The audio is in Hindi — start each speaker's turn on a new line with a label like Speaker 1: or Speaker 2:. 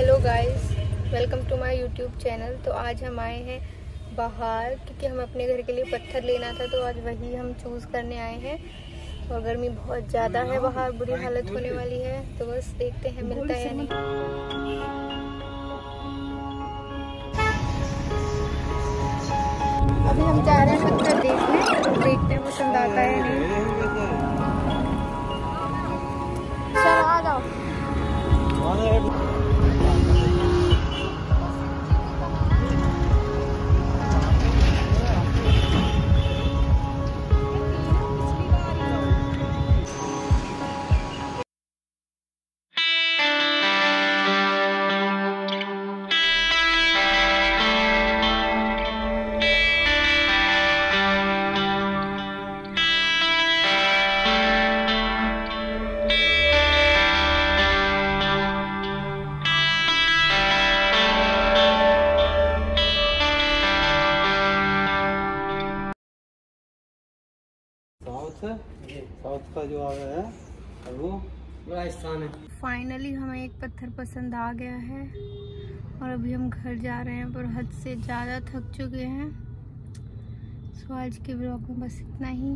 Speaker 1: Hello guys welcome to my YouTube channel तो आज हम आए हैं बाहर, क्योंकि हम अपने घर के लिए पत्थर लेना था तो आज वही हम चूज़ करने आए हैं। और गर्मी बहुत ज़्यादा है बाहर, बुरी हालत होने वाली है। तो बस देखते हैं, मिलता है या नहीं। अभी हम जा रहे हैं पत्थर देखने।
Speaker 2: साउथ साउथ का जो आ गया है, और वो राजस्थान है।
Speaker 1: फाइनली हमें एक पत्थर पसंद आ गया है, और अभी हम घर जा रहे हैं, पर हद से ज़्यादा थक चुके हैं। सो आज के ब्लॉग में बस इतना ही।